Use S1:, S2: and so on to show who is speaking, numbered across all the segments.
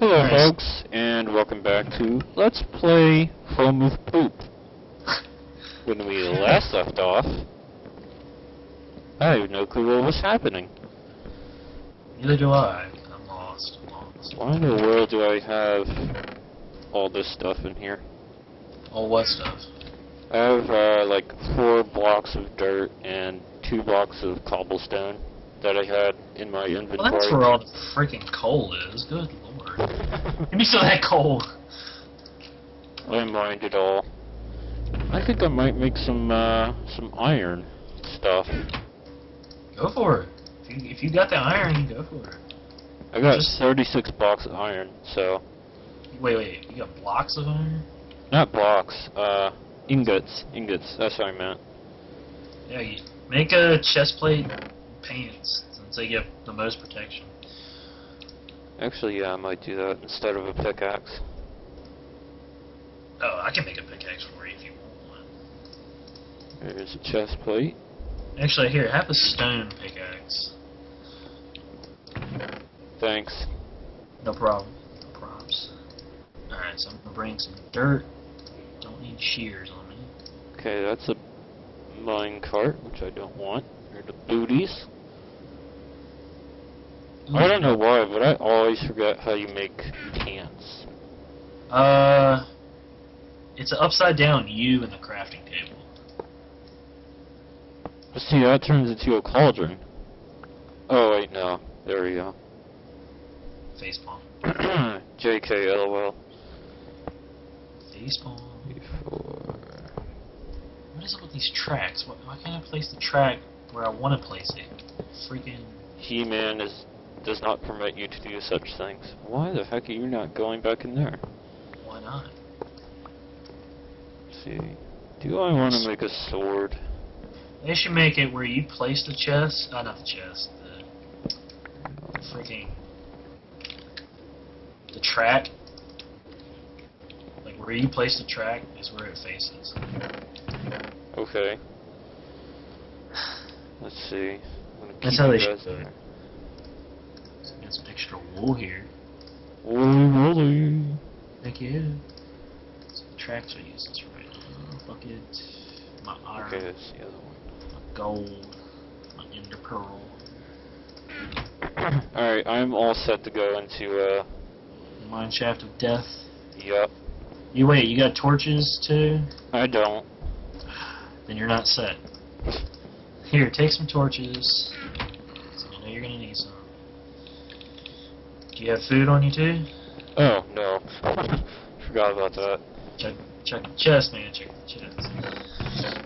S1: Hello,
S2: Nice.
S1: folks, and welcome back to Let's Play Home of Poop. When we last left off, I have no clue what was happening.
S2: Neither do I. I'm lost. I'm lost.
S1: Why in the world do I have all this stuff in here?
S2: All what stuff?
S1: I have uh, like four blocks of dirt and two blocks of cobblestone that I had in my inventory.
S2: Well, that's where all the freaking coal is. Good lord. Give me some of that coal.
S1: I mined it all. I think I might make some uh, some iron stuff.
S2: Go for it. If you, if you got the iron, go for it.
S1: I got
S2: Just-
S1: 36 blocks of iron, so
S2: Wait, wait. You got blocks of iron?
S1: not blocks, uh, ingots, ingots. That's what I meant.
S2: Yeah, you make a chest plate pants since they give the most protection.
S1: Actually, yeah, I might do that instead of a pickaxe.
S2: Oh, I can make a pickaxe for you if you want one.
S1: There's a chest plate.
S2: Actually, here, have a stone pickaxe.
S1: Thanks.
S2: No problem. No props. Alright, so I'm gonna bring some dirt. Don't need shears on me.
S1: Okay, that's a mine cart, which I don't want. Here are the booties. I don't know why, but I always forget how you make pants.
S2: Uh, it's an upside down U in the crafting table.
S1: But see, that turns into a cauldron. Oh, wait, no. There we go.
S2: Facepalm.
S1: JK, lol.
S2: Facepalm.
S1: Before.
S2: What is up with these tracks? Why, why can't I place the track where I want to place it? Freaking.
S1: He-Man is does not permit you to do such things. Why the heck are you not going back in there?
S2: Why not?
S1: Let's see. Do I want to make a sword?
S2: They should make it where you place the chest. Uh, not the chest. The freaking. The track. Like where you place the track is where it faces.
S1: Okay. Let's see.
S2: That's how they should do it.
S1: There.
S2: Get some extra wool here.
S1: Woolly woolly.
S2: Thank you. So the tracks are useless right now. Bucket, my iron,
S1: Okay, that's the other one.
S2: my gold, my ender pearl,
S1: Alright, I'm all set to go into, uh,
S2: mine shaft of death.
S1: yup.
S2: You wait, you got torches too?
S1: I don't.
S2: Then you're not set. Here, take some torches. I know you're gonna need some. Do you have food on you too?
S1: Oh, no. Forgot about that.
S2: Check, check the chest, man. Check the chest.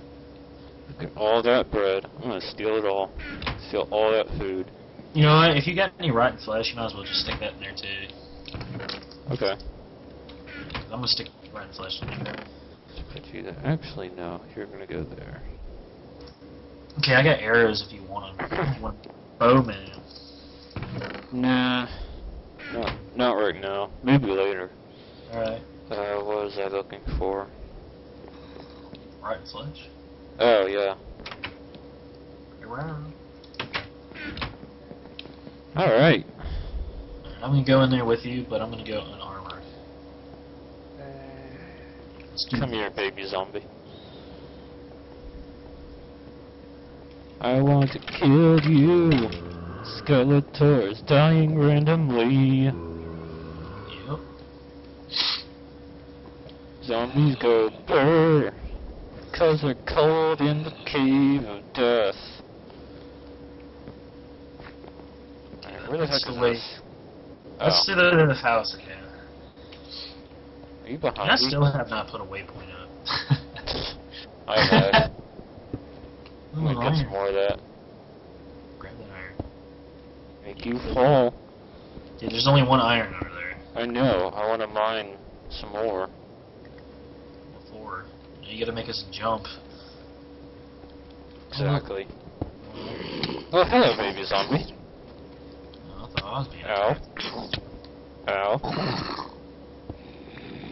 S1: Look at all that bread. I'm gonna steal it all. Steal all that food.
S2: You know what? If you got any rotten flesh, you might as well just stick that in there too.
S1: Okay.
S2: I'm gonna stick rotten flesh in there.
S1: Put you there. Actually, no. You're gonna go there.
S2: Okay, I got arrows if you want them. If you want bowman.
S1: Nah. Not, not right now. Maybe later.
S2: Alright.
S1: Uh, what was I looking for?
S2: Right flesh.
S1: Oh, yeah.
S2: Around.
S1: Alright.
S2: I'm gonna go in there with you, but I'm gonna go unarmored. Let's
S1: Come here, baby zombie. I want to kill you. Skeletor is dying randomly.
S2: Yep.
S1: Zombies go brr. Cause they're cold in the cave of death. Alright, Where the heck is this?
S2: Let's do the, the house again.
S1: are you
S2: And I
S1: behind me?
S2: still have not put a waypoint up.
S1: I have. I'm gonna get some more of that.
S2: Grab that iron.
S1: Make you fall.
S2: Dude, there's only one iron over there.
S1: I know. I want to mine some more.
S2: You gotta make us jump.
S1: Exactly. Oh, hello, baby zombie.
S2: Oh, I thought I was being
S1: Ow.
S2: attacked.
S1: Ow.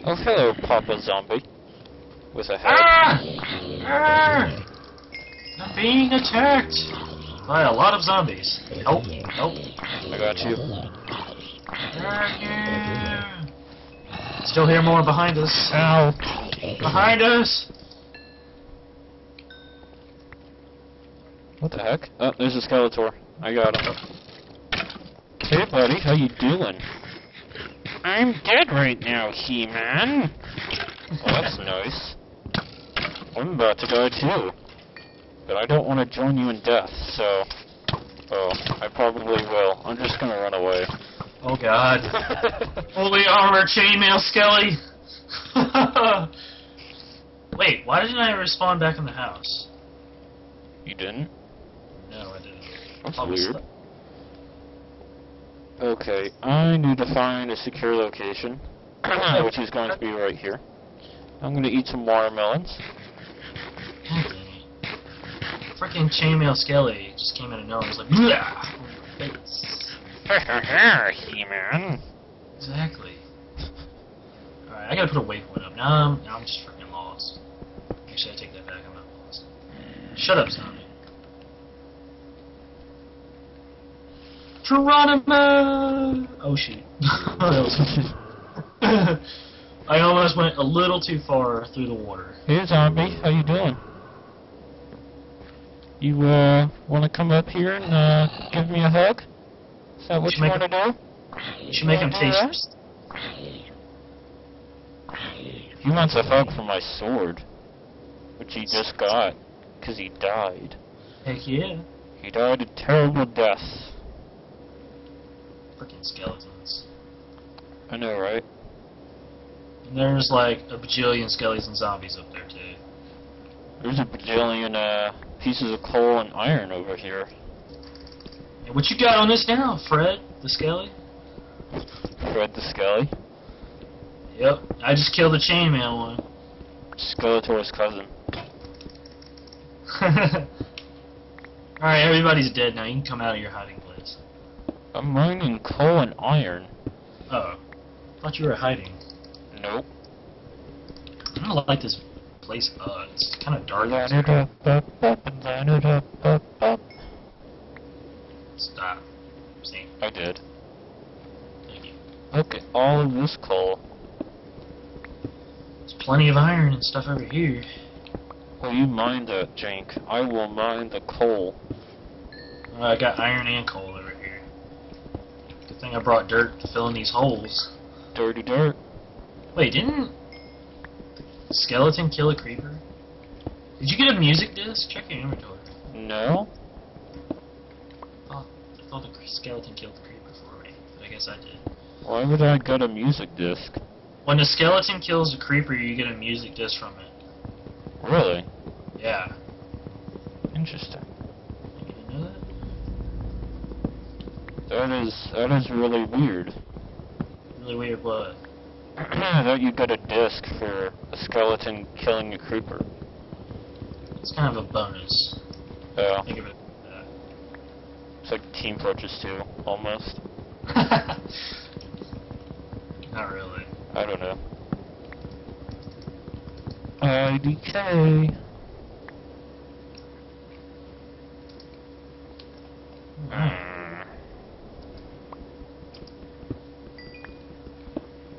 S1: Oh, hello, Papa Zombie. With a head.
S2: Ah! Ah! I'm being attacked by a lot of zombies. Help! Help!
S1: I got you.
S2: Ah, yeah. Still hear more behind us.
S1: Ow.
S2: Behind us!
S1: What the heck? Oh, there's a Skeletor. I got him. Hey, buddy, how you doing? I'm dead right now, He-Man. Well, that's nice. I'm about to die too. But I don't want to join you in death, so... Oh, I probably will. I'm just gonna run away.
S2: Oh god. Holy armor, chainmail Skelly! Wait, why didn't I respawn back in the house?
S1: you didn't?
S2: No, I didn't.
S1: That's weird. Okay, I need to find a secure location, which is going to be right here. I'm gonna eat some watermelons.
S2: God dang it. Freaking chainmail Skelly just came out of nowhere. Was like! Face.
S1: He-Man.
S2: Exactly. Alright, I gotta put a waypoint up. Now I'm, now I'm just freaking. Actually, I take that back. I'm not lost. Shut up, zombie. Geronimo! Oh shoot. I almost went a little too far through the water.
S1: Hey, zombie, how you doing? You, uh, wanna come up here and, uh, give me a hug? Is that what
S2: Should
S1: you wanna do?
S2: You should make him taste.
S1: He wants a hug for my sword, which he just got, because he died.
S2: Heck yeah.
S1: He died a terrible death.
S2: Freaking skeletons.
S1: I know, right?
S2: And there's like a bajillion skellies and zombies up there too.
S1: There's a bajillion, uh, pieces of coal and iron over here.
S2: What you got on this now, Fred, the skelly?
S1: Fred the Skelly.
S2: Yep. I just killed the chainmail one.
S1: Skeletor's cousin.
S2: Alright, everybody's dead now. You can come out of your hiding place.
S1: I'm mining coal and iron.
S2: Oh. thought you were hiding.
S1: Nope.
S2: I don't like this place. Uh, it's kind of dark. Stop. See,
S1: I did.
S2: thank you.
S1: Look at all of this coal.
S2: There's plenty of iron and stuff over here.
S1: Well, you mine that, Jank. I will mine the coal.
S2: I got iron and coal over here. Good thing I brought dirt to fill in these holes.
S1: Dirty dirt.
S2: Wait, didn't skeleton kill a creeper? Did you get a music disc? Check your inventory.
S1: No?
S2: Oh, I thought the skeleton killed the creeper for me, but I guess I did.
S1: Why would I get a music disc?
S2: When a skeleton kills a creeper, you get a music disc from it.
S1: Really?
S2: Yeah.
S1: Interesting.
S2: You know that?
S1: That is that is really weird.
S2: Really weird what?
S1: that you get a disc for a skeleton killing a creeper.
S2: It's kind of a bonus.
S1: Yeah.
S2: Think of it
S1: It's like team Fortress 2, almost.
S2: Not really.
S1: I don't know. IDK.
S2: Alright.
S1: Mm.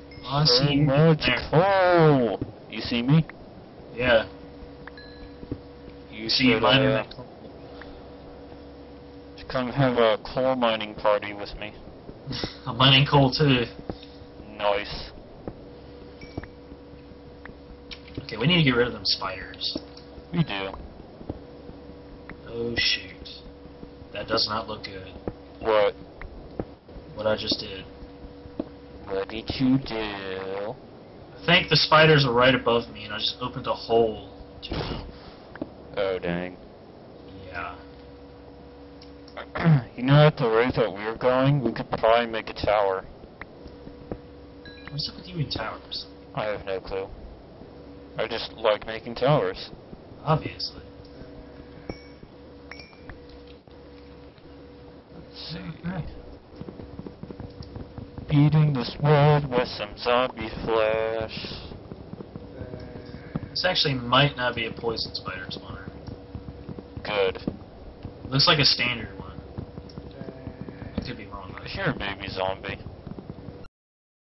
S2: Oh, I see you.
S1: much coal. You see me?
S2: Yeah.
S1: You
S2: see
S1: should,
S2: mining
S1: uh, come have a coal mining party with me.
S2: I'm mining coal too.
S1: Nice.
S2: Okay, we need to get rid of them spiders.
S1: We do.
S2: Oh shoot. That does not look good.
S1: What?
S2: What I just did.
S1: What did you do?
S2: I think the spiders are right above me and I just opened a hole to.
S1: Oh dang.
S2: Yeah.
S1: you know at the rate that we're going, we could probably make a tower.
S2: What's up with you in towers?
S1: I have no clue. I just like making towers.
S2: Obviously.
S1: Let's see. Beating this world with some zombie flesh.
S2: This actually might not be a poison spider spawner.
S1: Good.
S2: Looks like a standard one. I could be wrong though.
S1: Here, baby zombie.